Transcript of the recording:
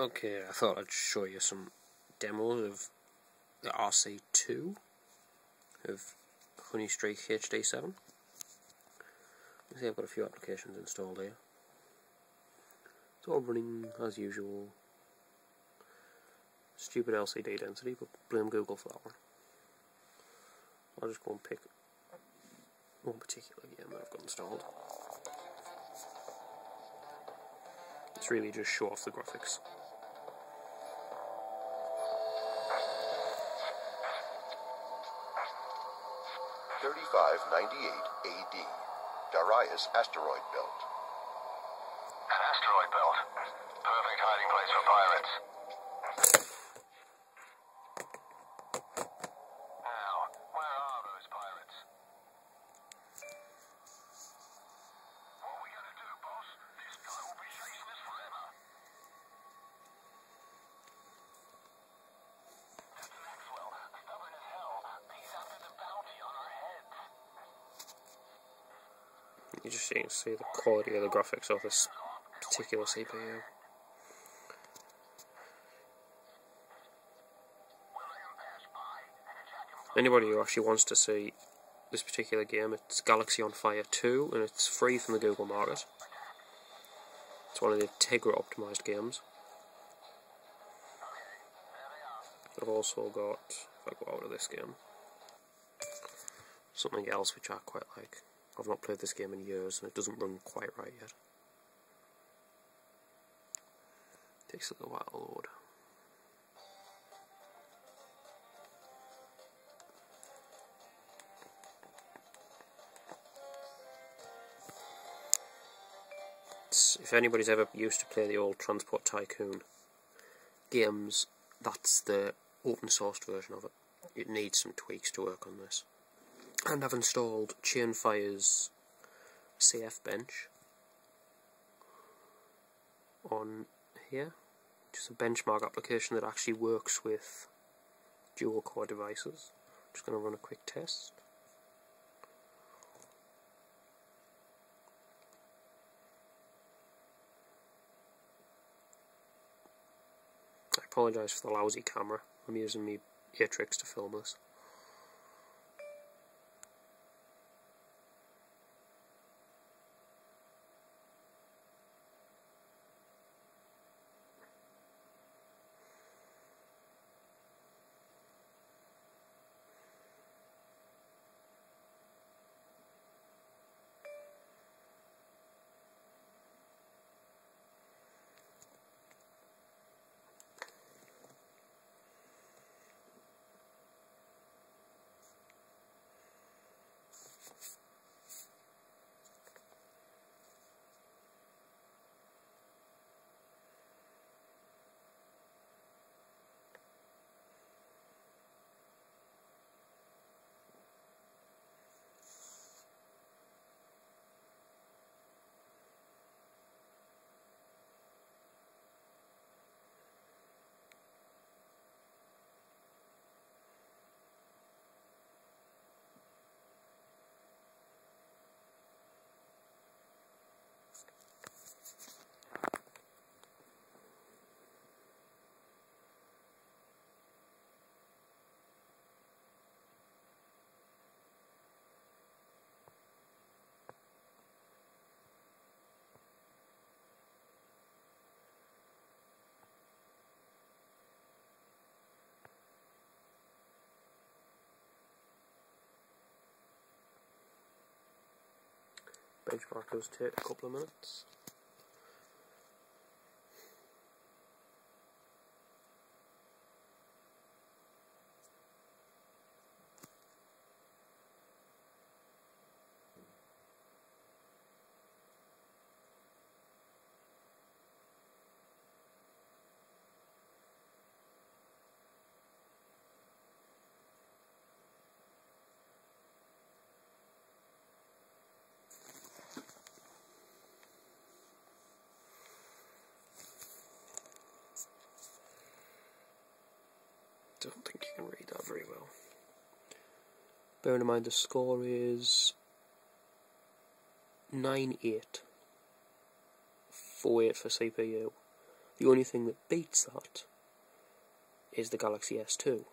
Okay, I thought I'd show you some demos of the RC2 of Honey Streak HD7. You see I've got a few applications installed here. It's all running as usual. Stupid LCD density, but blame Google for that one. I'll just go and pick one particular game that I've got installed. It's really just show off the graphics. 3598 AD, Darius asteroid belt. An asteroid belt. Perfect hiding place for pirates. You just you can see the quality of the graphics of this particular CPU. Anybody who actually wants to see this particular game, it's Galaxy on Fire 2 and it's free from the Google market. It's one of the Tegra optimized games. I've also got, if I go out of this game, something else which I quite like. I've not played this game in years and it doesn't run quite right yet. Takes a little while to load. If anybody's ever used to play the old Transport Tycoon games, that's the open sourced version of it. It needs some tweaks to work on this. And I've installed Chainfire's CF bench on here, which is a benchmark application that actually works with dual core devices. I'm just going to run a quick test. I apologise for the lousy camera. I'm using my Atrix to film this. Benchmark does take a couple of minutes. Don't think you can read that very well. Bearing in mind the score is 9 8. 4 8 for CPU. The only thing that beats that is the Galaxy S2.